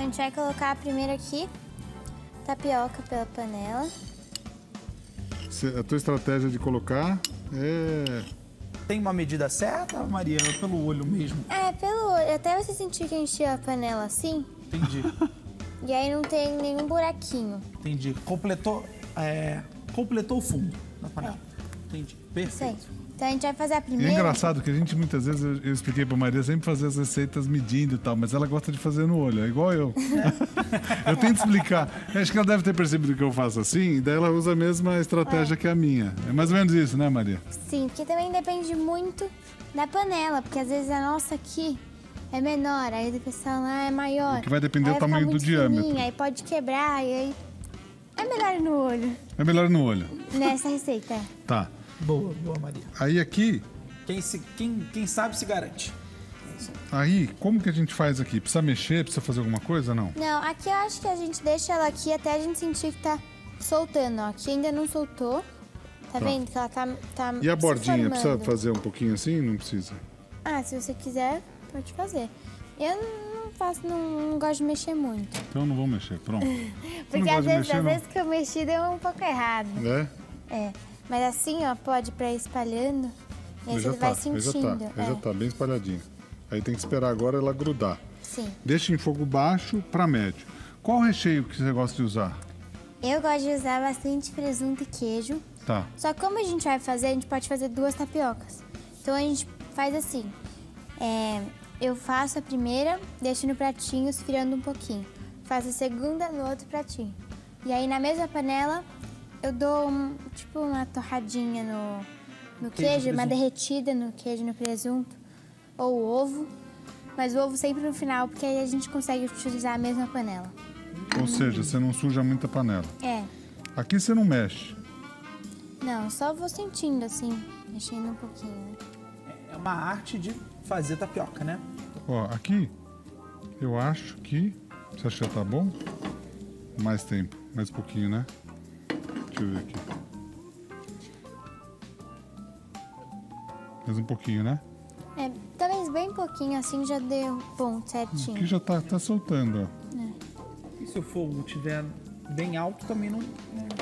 Então a gente vai colocar primeiro aqui tapioca pela panela. A tua estratégia de colocar é. Tem uma medida certa, Maria? É Pelo olho mesmo? É, pelo olho. Até você sentir que encheu a panela assim. Entendi. E aí não tem nenhum buraquinho. Entendi. Completou, é, completou o fundo da panela. Entendi. Isso aí. Perfeito. Então a gente vai fazer a E é primeira. engraçado que a gente muitas vezes, eu, eu expliquei pra Maria sempre fazer as receitas medindo e tal, mas ela gosta de fazer no olho, é igual eu. eu tento explicar. Acho que ela deve ter percebido que eu faço assim, e daí ela usa a mesma estratégia que a minha. É mais ou menos isso, né, Maria? Sim, porque também depende muito da panela, porque às vezes a nossa aqui é menor, aí o pessoal lá é maior. O que vai depender Aí do tamanho do diâmetro. fininha, aí pode quebrar, e aí é melhor no olho. É melhor no olho. Nessa receita, é. Tá. Boa, boa, Maria. Aí aqui, Quem, se, quem, quem sabe se garante. aí, como que a gente faz aqui? Precisa mexer? Precisa fazer alguma coisa? Não. Não, aqui eu acho que a gente deixa ela aqui até a gente sentir que tá soltando, ó. Aqui ainda não soltou. Tá, vendo que ela tá, tá E a se bordinha, precisa fazer um pouquinho assim? Não precisa. Ah, se você quiser, pode fazer. Eu não faço, não, não gosto de mexer muito. Então não vou mexer, pronto. Porque às vezes, mexer, às vezes que eu mexi deu um pouco errado. Né? É. Mas assim, ó, pode ir espalhando. E aí Aí você já vai tá, aí já sentindo. tá, é. já tá bem espalhadinho. Aí tem que esperar agora ela grudar. Sim. Deixa em fogo baixo para médio. Qual o recheio que você gosta de usar? Eu gosto de usar bastante presunto e queijo. Tá. Só que como a gente vai fazer, a gente pode fazer duas tapiocas. Então a gente faz assim. é, eu faço a primeira, deixo no pratinho esfriando um pouquinho. Faço a segunda no outro pratinho. E aí na mesma panela eu dou um- tipo uma torradinha no, no Queijo, queijo, uma derretida no queijo no presunto. Ou ovo. Mas o ovo sempre no final, porque aí a gente consegue utilizar a mesma panela. Ou seja, você não suja muita panela. É. Aqui você não mexe. Não, só vou sentindo assim, mexendo um pouquinho. né? É uma arte de fazer tapioca, né? Ó, aqui eu acho que. Você acha que já tá bom? Mais tempo, mais pouquinho, né? Deixa eu ver aqui. Mais um pouquinho, né? É, talvez bem pouquinho assim já deu bom, Aqui certinho. já tá, tá soltando, ó. E se o fogo estiver bem alto, também não.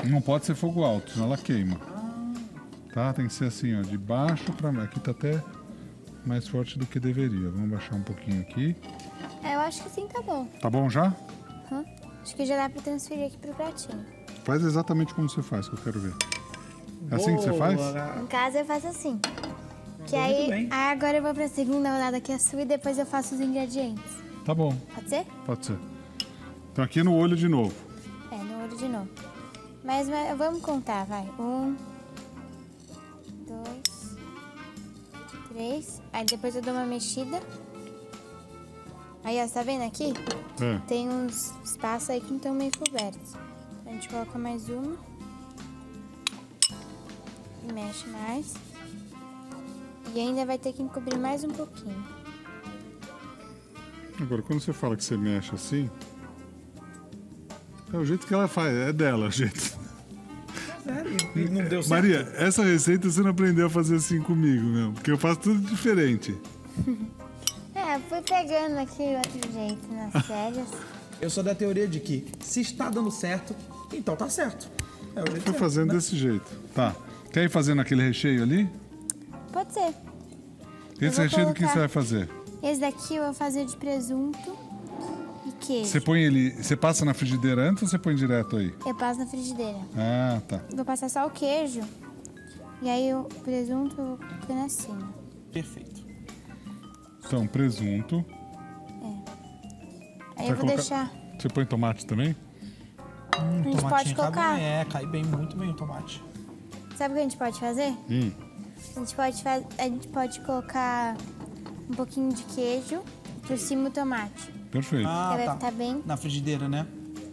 Não pode ser fogo alto, senão ela queima. Tá? Tem que ser assim, ó, de baixo pra. Aqui tá até mais forte do que deveria. Vamos baixar um pouquinho aqui. É, eu acho que assim tá bom. Tá bom já? Hã? Acho que já dá pra transferir aqui pro pratinho. Faz exatamente como você faz, que eu quero ver. É assim que você faz? Em casa eu faço assim. Que aí, bem. aí agora eu vou pra segunda rodada que é a sua e depois eu faço os ingredientes. Tá bom, Pode ser? pode ser. Então aqui no olho de novo. É, no olho de novo. Mas, mas vamos contar, vai. Um, dois, três. Aí depois eu dou uma mexida. Aí, ó, tá vendo aqui? É. Tem uns espaços aí que não estão meio cobertos. A gente coloca mais uma. E mexe mais. E ainda vai ter que encobrir mais um pouquinho. Agora, quando você fala que você mexe assim. É o jeito que ela faz, é dela o jeito. Sério? Não deu certo? Maria, essa receita você não aprendeu a fazer assim comigo, não. Porque eu faço tudo diferente. É, fui pegando aqui outro jeito nas férias. Eu sou da teoria de que se está dando certo, então tá certo. É o jeito Tô certo, fazendo né? desse jeito. Tá. Quer ir fazendo aquele recheio ali? Pode ser. Esse recheio do que você vai fazer? Esse daqui eu vou fazer de presunto e queijo. Você põe ele. Você passa na frigideira antes ou você põe direto aí? Eu passo na frigideira. Ah, tá. Vou passar só o queijo. E aí o presunto eu vou colocando assim. Perfeito. Então, presunto. Aí Vai eu vou colocar- deixar. Você põe tomate também? A gente pode colocar. bem, É, cai bem, muito bem o tomate. Sabe o que a gente pode fazer? Hum. A gente pode, faz... a gente pode colocar um pouquinho de queijo por cima o tomate. Perfeito. Ah, vai tá. ficar bem. Na frigideira, né?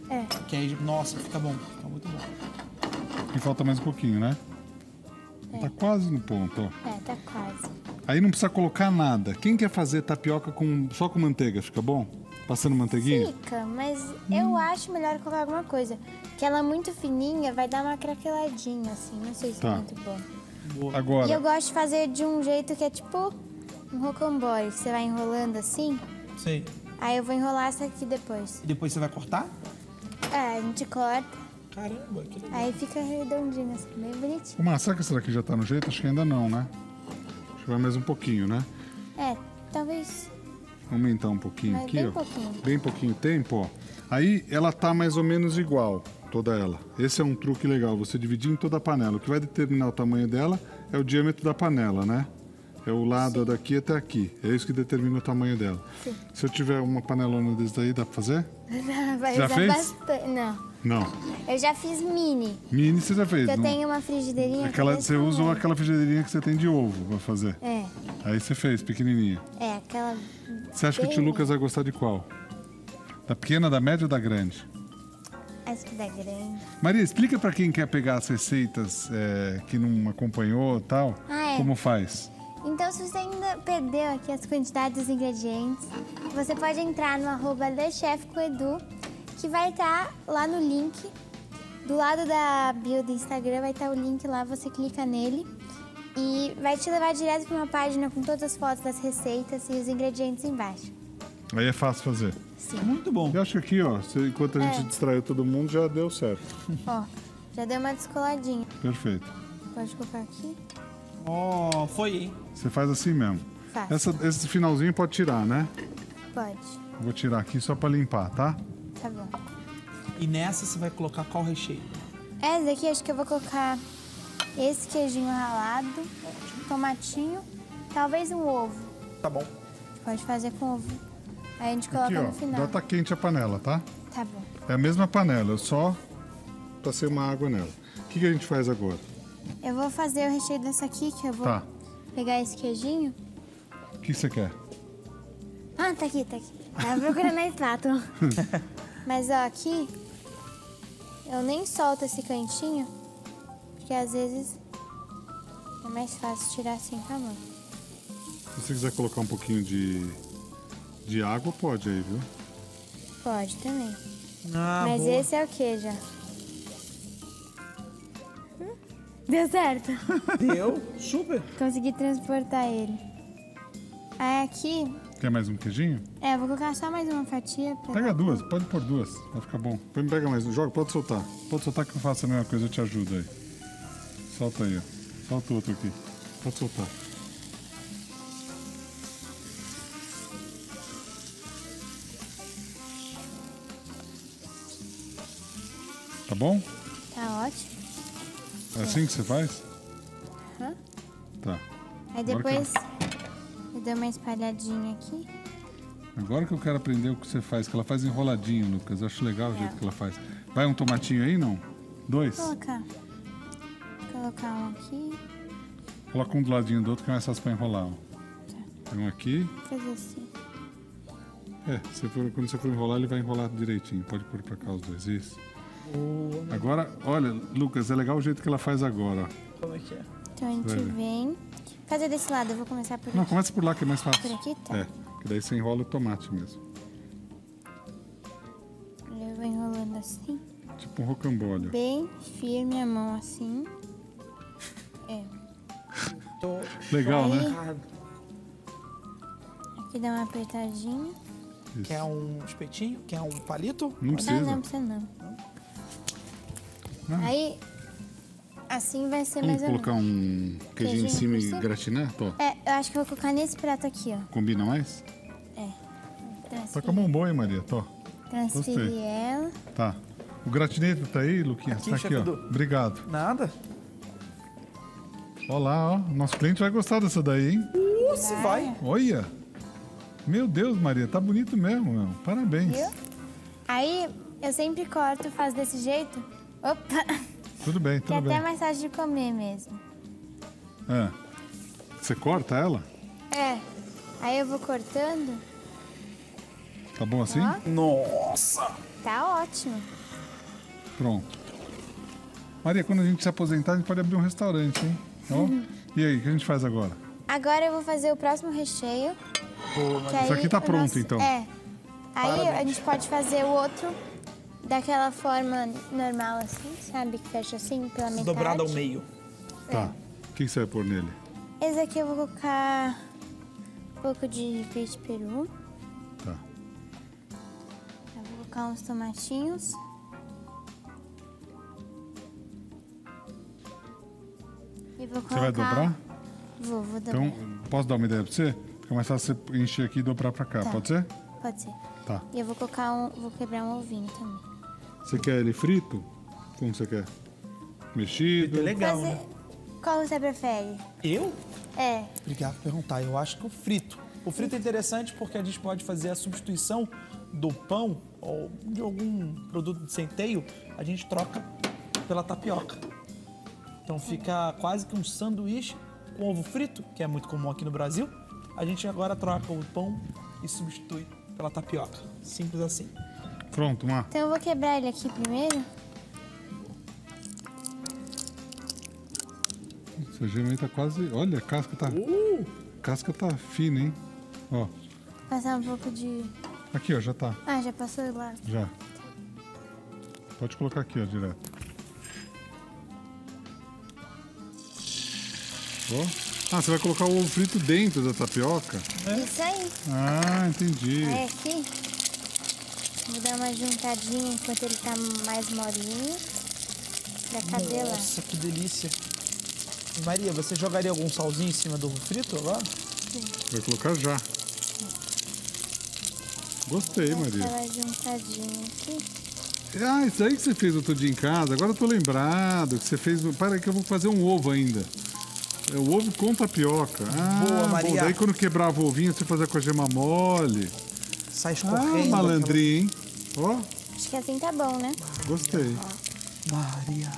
É. Que aí, nossa, fica bom. Fica muito bom. E falta mais um pouquinho, né? Tá quase no ponto, ó. É, tá quase. Aí não precisa colocar nada. Quem quer fazer tapioca com, só com manteiga, fica bom? Passando manteiguinha? Fica, mas Hum. eu acho melhor colocar alguma coisa. Que ela é muito fininha, vai dar uma craqueladinha, assim. Não sei se Tá. é muito bom. E eu Agora, gosto de fazer de um jeito que é tipo um rocambole. Você vai enrolando assim, Sei. Aí eu vou enrolar essa aqui depois. E depois você vai cortar? É, a gente corta, Caramba, que legal. aí fica redondinho assim, bem bonitinho. Mar, será que já tá no jeito? Acho que ainda não, né? Acho que vai mais um pouquinho, né? É, talvez. Aumentar um pouquinho Mas aqui, bem ó. pouquinho. Bem pouquinho tempo, ó. Aí ela tá mais ou menos igual, toda ela. Esse é um truque legal, você dividir em toda a panela. O que vai determinar o tamanho dela é o diâmetro da panela, né? É o lado daqui até aqui. É isso que determina o tamanho dela. Sim. Se eu tiver uma panelona desse daí, dá pra fazer? Vai Já fez? bastante. Não. Não. Eu já fiz mini. Mini você já fez, eu não? tenho uma frigideirinha. Aquela, você usa tamanho. aquela frigideirinha que você tem de ovo pra fazer. É, Aí você fez, pequenininha. é, aquela. Você acha que o tio Lucas vai gostar de qual? Da pequena, da média ou da grande? Essa que dá grande. Maria, explica pra quem quer pegar as receitas é, que não acompanhou e tal, Ah, é. como faz. Então, se você ainda perdeu aqui as quantidades dos ingredientes, você pode entrar no arroba TheChefCoedu, que vai estar lá no link. Do lado da bio do Instagram vai estar o link lá, você clica nele e vai te levar direto para uma página com todas as fotos das receitas e os ingredientes embaixo. Aí é fácil fazer. Sim. Muito bom. Eu acho que aqui, ó, enquanto a gente É. distraiu todo mundo, já deu certo. Ó, já deu uma descoladinha. Perfeito. Pode colocar aqui. Ó, foi, hein? Você faz assim mesmo. Faço. Essa- esse finalzinho pode tirar, né? Pode. Vou tirar aqui só pra limpar, tá? Tá bom. E nessa você vai colocar qual recheio? Essa daqui acho que eu vou colocar esse queijinho ralado, tomatinho, talvez um ovo. Tá bom. Pode fazer com ovo. Aí a gente coloca Aqui, ó. no final. Já tá quente a panela, tá? Tá bom. É a mesma panela, eu só passei uma água nela. O que, que a gente faz agora? Eu vou fazer o recheio dessa aqui, que eu vou Tá. pegar esse queijinho. O que você quer? Ah, tá aqui, tá aqui. Tava procurando na espátula. Mas ó, aqui eu nem solto esse cantinho, porque às vezes é mais fácil tirar assim com a mão. Se você quiser colocar um pouquinho de, de água, pode aí, viu? Pode também. Ah, Mas boa. esse é o que já? Hum? Deu certo. Deu? Super. Consegui transportar ele. Aí aqui, Quer mais um queijinho? é, eu vou colocar só mais uma fatia. Pra Pega duas, pode pôr duas, vai ficar bom. Põe- Pega mais um, joga, pode soltar. Pode soltar que eu faço a mesma coisa, eu te ajudo aí. Solta aí, ó. Solta outro aqui. Pode soltar. Tá bom? Tá ótimo. É assim que você faz? Aham. Tá. Aí depois eu dou uma espalhadinha aqui. Agora que eu quero aprender o que você faz, que ela faz enroladinho, Lucas. Eu acho legal o É. jeito que ela faz. Vai um tomatinho aí, não? Dois? Vou colocar. Vou colocar um aqui. Coloca um do ladinho do outro que é mais fácil pra enrolar. ó. Tem um aqui. Fazer assim. É, se for- quando você for enrolar, ele vai enrolar direitinho. Pode pôr pra cá os dois, isso. Agora, olha, Lucas, é legal o jeito que ela faz agora. Como é que é? Então a gente vem. Fazer desse lado, eu vou começar por Não, aqui. começa por lá que é mais fácil. Por aqui? Tá. É, que daí você enrola o tomate mesmo. Eu vou enrolando assim. Tipo um rocambole. Bem firme a mão assim. É. Tô Legal, Aí. né? Aqui dá uma apertadinha. Isso. Quer um espetinho? Quer um palito? Não Ah, precisa. não precisa não. Não. Aí, assim vai ser Vamos mais ou menos. colocar um queijinho em Queijinho cima por e cima? gratinar? Tô. É, eu acho que eu vou colocar nesse prato aqui, ó. Combina mais? É. Tá com a mão boa, hein, Maria? Tô. transferir gostei. ela. Tá. O gratineiro tá aí, Luquinhas? Aqui, tá aqui, ó. Obrigado. Nada. Olha lá, ó. Nosso cliente vai gostar dessa daí, hein? Uh, se vai. Olha! Meu Deus, Maria, tá bonito mesmo, meu. Parabéns. Viu? Aí, eu sempre corto, faço desse jeito. Opa! Tudo bem, Que é tudo até bem. mais fácil de comer mesmo. É. Você corta ela? É. Aí eu vou cortando. Tá bom assim? Ó, Nossa. tá ótimo. Pronto. Maria, quando a gente se aposentar, a gente pode abrir um restaurante, hein? Ó. E aí, o que a gente faz agora? Agora eu vou fazer o próximo recheio. Boa, que. Isso aí aqui tá o pronto, então? É. Aí a Parabéns. gente pode fazer o outro daquela forma normal assim, sabe? Que fecha assim pela metade. Dobrado ao meio. Tá. O que você vai pôr nele? Esse aqui eu vou colocar um pouco de peito de peru. Tá. colocar uns tomatinhos. E vou Você colocar... vai dobrar? Vou, vou dobrar. Então, posso dar uma ideia pra você? Fica mais fácil você encher aqui e dobrar pra cá, Tá. pode ser? Pode ser. Tá. E eu vou colocar um... Vou quebrar um ovinho também. Você quer ele frito? Como você quer? Mexido? É legal, Fazer- né? Qual você prefere? Eu? É. Obrigado por perguntar. Eu acho que o frito. O frito é interessante porque a gente pode fazer a substituição do pão ou de algum produto de centeio, a gente troca pela tapioca. Então fica quase que um sanduíche com ovo frito, que é muito comum aqui no Brasil. A gente agora troca o pão e substitui pela tapioca. Simples assim. Pronto, Mar. Então eu vou quebrar ele aqui primeiro. Essa gema aí tá quase. Olha, a casca tá. Uh! A casca tá fina, hein? Ó. Passar um pouco de... Aqui, ó, já tá. Ah, já passou lá. Já. Pode colocar aqui, ó, direto. Ó. Ah, você vai colocar o ovo frito dentro da tapioca? Isso aí. Ah, entendi. Aí aqui. Vou dar uma juntadinha enquanto ele tá mais molinho. Pra caber lá. Nossa, que delícia. Maria, você jogaria algum salzinho em cima do ovo frito agora? Vai colocar já. Gostei, Maria. Aquela juntadinha aqui. Ah, isso aí que você fez outro dia em casa. Agora eu tô lembrado que você fez. Para que eu vou fazer um ovo ainda. É o ovo com tapioca. Ah, Boa, Maria. Bom, daí quando quebrava o ovinho, você fazia com a gema mole. Sai Ah, escorrendo. malandrinho, hein? Ó, Acho que assim tá bom, né? gostei. Maria.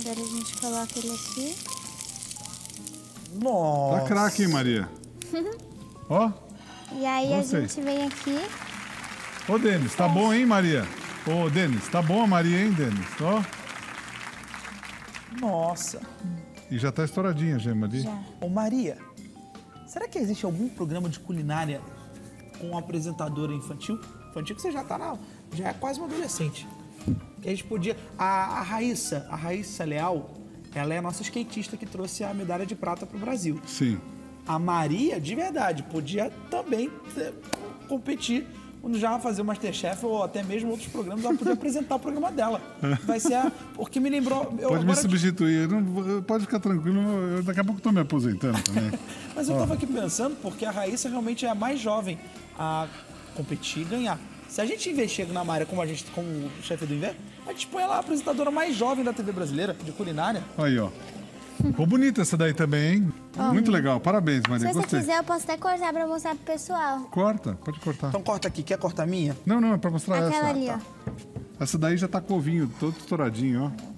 Agora a gente coloca ele aqui. Nossa. Tá craque, hein, Maria? Ó, E aí Gostei. a gente vem aqui. ô Denis, tá bom, hein, Maria? Ô, Denis, tá bom a Maria, hein, Denis? Ó, Nossa. e já tá estouradinha a gema ali. Já. Ô Maria, será que existe algum programa de culinária com apresentadora infantil? Infantil que você já tá na. Já é quase uma adolescente. Que a gente podia. A, a Raíssa, a Raíssa Leal, ela é a nossa skatista que trouxe a medalha de prata pro Brasil. Sim. A Maria, de verdade, podia também ter- competir quando já fazer o Masterchef ou até mesmo outros programas, ela podia apresentar o programa dela. Vai ser a. Porque me lembrou. Eu Pode me substituir. Não, pode ficar tranquilo, eu, daqui a pouco tô me aposentando também. Mas eu tava aqui pensando, porque a Raíssa realmente é a mais jovem a competir e ganhar. Se a gente investir na Maria como a gente, como o chefe do inverno, a gente põe ela a apresentadora mais jovem da TV brasileira, de culinária. Aí, ó. Ficou bonita essa daí também, hein? Muito legal. Parabéns, Se Maria. você Gostei. quiser, eu posso até cortar pra mostrar pro pessoal. Corta, pode cortar. Então corta aqui, quer cortar a minha? Não, não, é pra mostrar Aquela essa. ali, ó. Essa daí já tá com ovinho todo estouradinho, ó.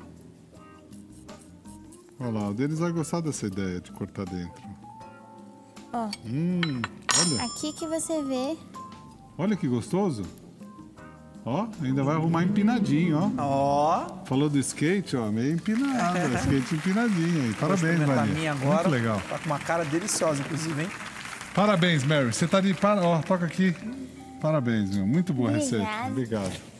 Olha lá, o Denis vai gostar dessa ideia de cortar dentro. Ó, Hum, olha, aqui que você vê. olha que gostoso. Ó, ainda vai arrumar empinadinho, ó. Ó, Falou do skate, ó, meio empinado, skate empinadinho aí. Parabéns, Maria. agora. Muito legal. Tá com uma cara deliciosa, inclusive, hein? Parabéns, Mary. Você tá de para, ó, toca aqui. Parabéns, meu. Muito boa a receita. Obrigada. Obrigado.